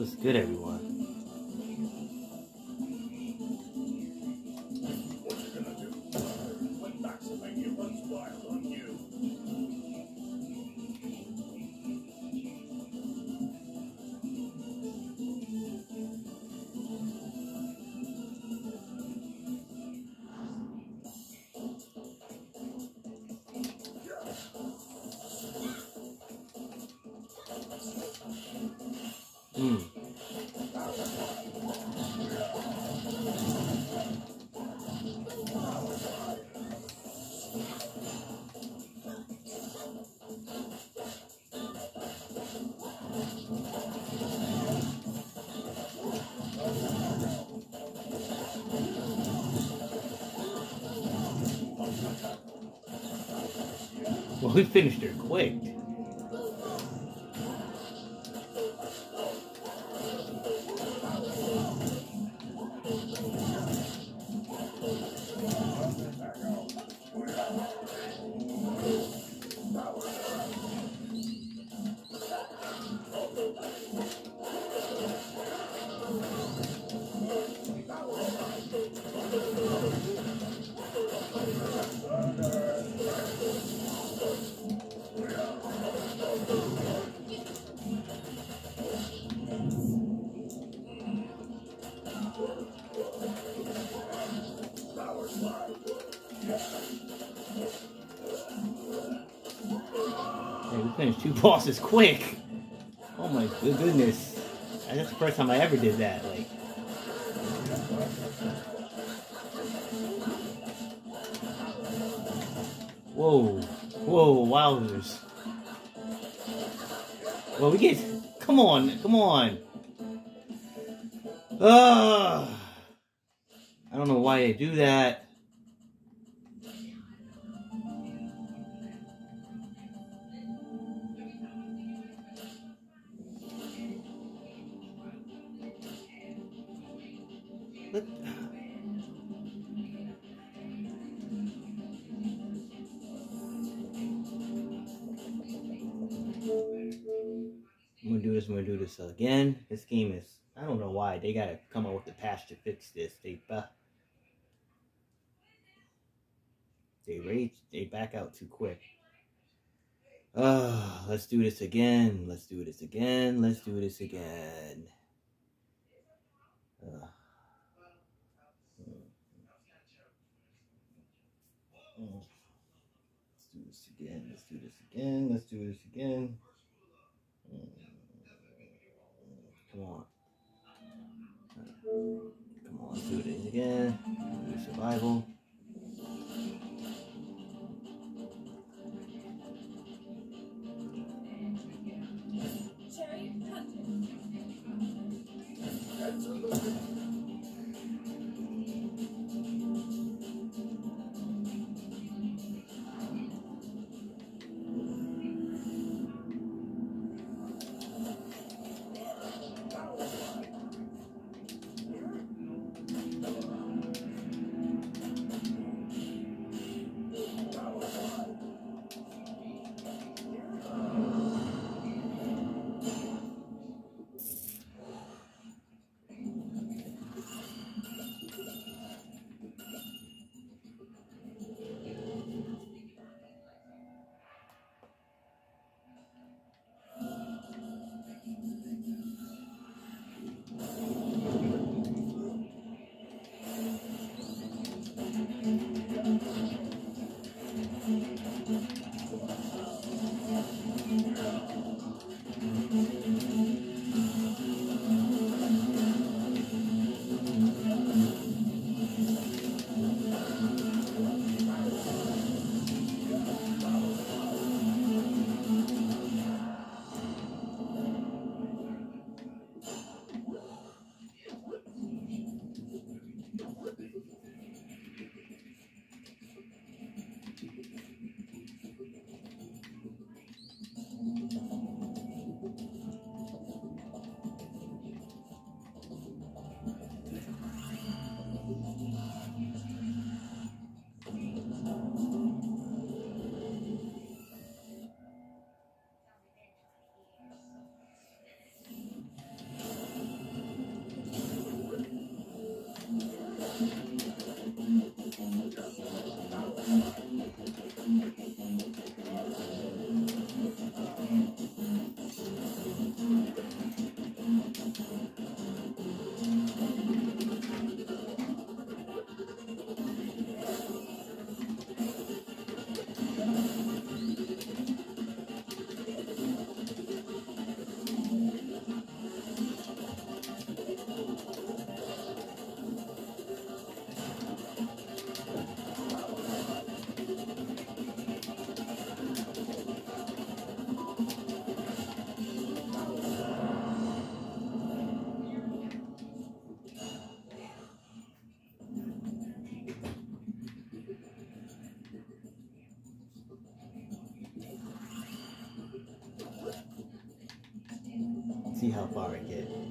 What's good, everyone? Hmm. Well, we finished her quick. Two bosses quick. Oh my goodness. That's the first time I ever did that. Like, whoa, whoa, wowzers. Well, we get. Come on, come on. Ugh. I don't know why they do that. Let- I'm gonna do this. I'm gonna do this again. This game is. I don't know why they gotta come up with the patch to fix this. They uh, they rage. They back out too quick. Uh, let's do this again. Let's do this again. Let's do this again. Uh, mm. Let's do this again. Let's do this again. Let's do this again. Come on. Come on, let's do this again. Do survival. See how far I get.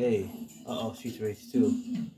Okay. Uh oh, she's Race 2.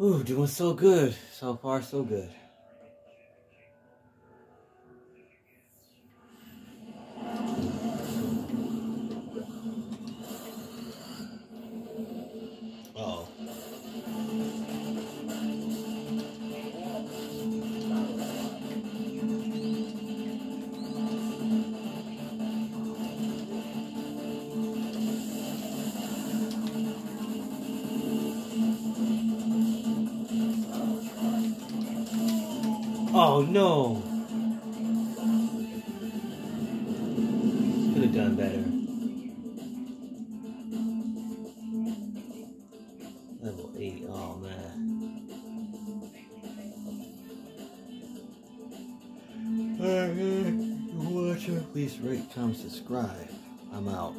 Ooh, doing so good. So far, so good. Oh no! Could have done better. Level 8, oh man. Alright, watcher, please rate, comment, subscribe. I'm out.